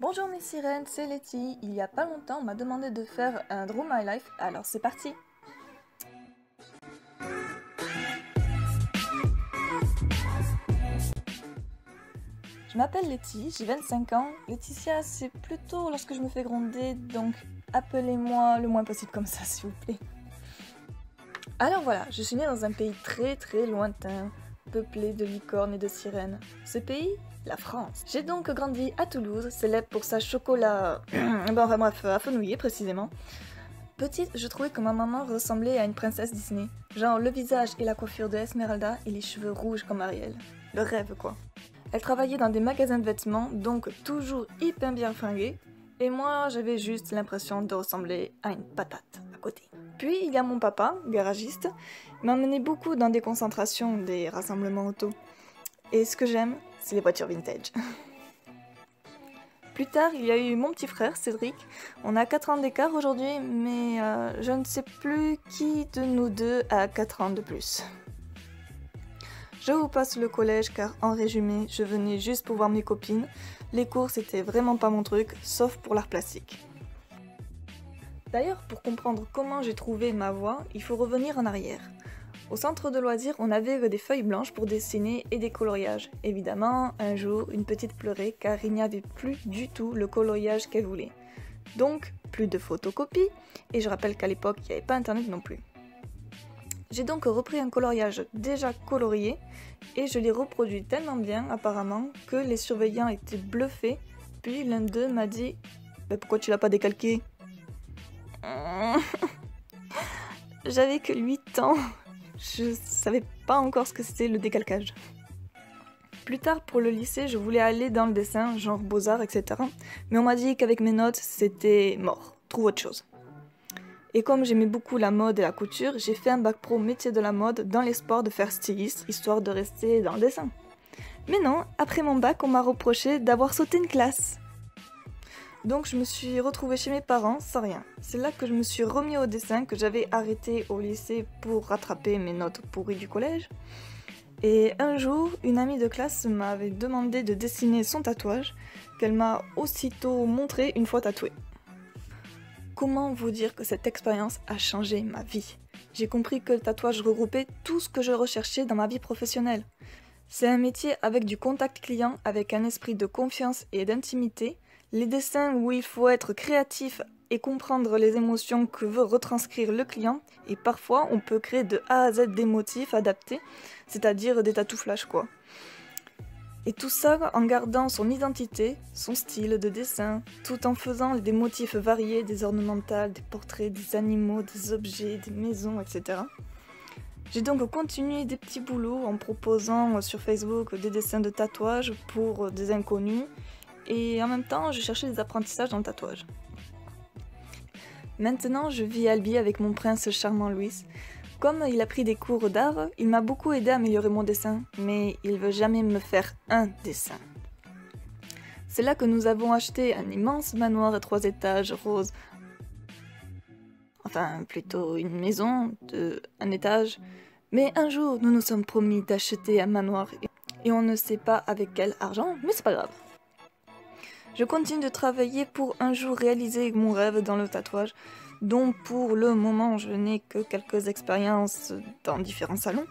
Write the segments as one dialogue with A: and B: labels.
A: Bonjour mes sirènes, c'est Letty. Il y a pas longtemps, on m'a demandé de faire un Draw My Life, alors c'est parti Je m'appelle Letty, j'ai 25 ans. Laetitia, c'est plutôt lorsque je me fais gronder, donc appelez-moi le moins possible comme ça, s'il vous plaît. Alors voilà, je suis née dans un pays très très lointain, peuplé de licornes et de sirènes. Ce pays, la France. J'ai donc grandi à Toulouse, célèbre pour sa chocolat... bon, enfin bref, à fenouiller précisément. Petite, je trouvais que ma maman ressemblait à une princesse Disney. Genre le visage et la coiffure de Esmeralda et les cheveux rouges comme Ariel. Le rêve quoi. Elle travaillait dans des magasins de vêtements, donc toujours hyper bien fringuée, et moi j'avais juste l'impression de ressembler à une patate à côté. Puis il y a mon papa, garagiste, m'emmenait beaucoup dans des concentrations, des rassemblements auto. Et ce que j'aime, c'est les voitures vintage. Plus tard, il y a eu mon petit frère, Cédric. On a 4 ans d'écart aujourd'hui, mais euh, je ne sais plus qui de nous deux a 4 ans de plus. Je vous passe le collège car en résumé, je venais juste pour voir mes copines. Les cours c'était vraiment pas mon truc, sauf pour l'art plastique. D'ailleurs, pour comprendre comment j'ai trouvé ma voie, il faut revenir en arrière. Au centre de loisirs, on avait des feuilles blanches pour dessiner et des coloriages. Évidemment, un jour, une petite pleurait car il n'y avait plus du tout le coloriage qu'elle voulait. Donc, plus de photocopies, et je rappelle qu'à l'époque, il n'y avait pas internet non plus. J'ai donc repris un coloriage déjà colorié et je l'ai reproduit tellement bien apparemment que les surveillants étaient bluffés. Puis l'un d'eux m'a dit bah, Pourquoi tu l'as pas décalqué? J'avais que 8 ans, je savais pas encore ce que c'était le décalcage. Plus tard pour le lycée, je voulais aller dans le dessin, genre beaux-arts, etc. Mais on m'a dit qu'avec mes notes, c'était mort. Trouve autre chose. Et comme j'aimais beaucoup la mode et la couture, j'ai fait un bac pro métier de la mode dans l'espoir de faire styliste, histoire de rester dans le dessin. Mais non, après mon bac, on m'a reproché d'avoir sauté une classe. Donc je me suis retrouvée chez mes parents sans rien. C'est là que je me suis remis au dessin que j'avais arrêté au lycée pour rattraper mes notes pourries du collège. Et un jour, une amie de classe m'avait demandé de dessiner son tatouage, qu'elle m'a aussitôt montré une fois tatoué. Comment vous dire que cette expérience a changé ma vie? J'ai compris que le tatouage regroupait tout ce que je recherchais dans ma vie professionnelle. C'est un métier avec du contact client, avec un esprit de confiance et d'intimité. Les dessins où il faut être créatif et comprendre les émotions que veut retranscrire le client. Et parfois, on peut créer de A à Z des motifs adaptés, c'est-à-dire des tatous flash quoi. Et tout ça en gardant son identité, son style de dessin, tout en faisant des motifs variés, des ornementales, des portraits, des animaux, des objets, des maisons, etc. J'ai donc continué des petits boulots en proposant sur Facebook des dessins de tatouage pour des inconnus et en même temps je cherchais des apprentissages dans le tatouage. Maintenant je vis à Albi avec mon prince charmant Louis comme il a pris des cours d'art, il m'a beaucoup aidé à améliorer mon dessin, mais il veut jamais me faire un dessin. C'est là que nous avons acheté un immense manoir à trois étages rose. Enfin, plutôt une maison de un étage. Mais un jour, nous nous sommes promis d'acheter un manoir et on ne sait pas avec quel argent, mais c'est pas grave. Je continue de travailler pour un jour réaliser mon rêve dans le tatouage, dont pour le moment je n'ai que quelques expériences dans différents salons,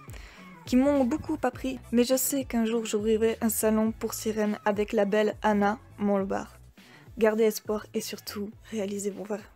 A: qui m'ont beaucoup appris, mais je sais qu'un jour j'ouvrirai un salon pour sirène avec la belle Anna Molbar. Gardez espoir et surtout réalisez vos rêves.